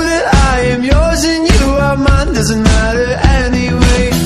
that I am yours and you are mine. Doesn't matter anyway.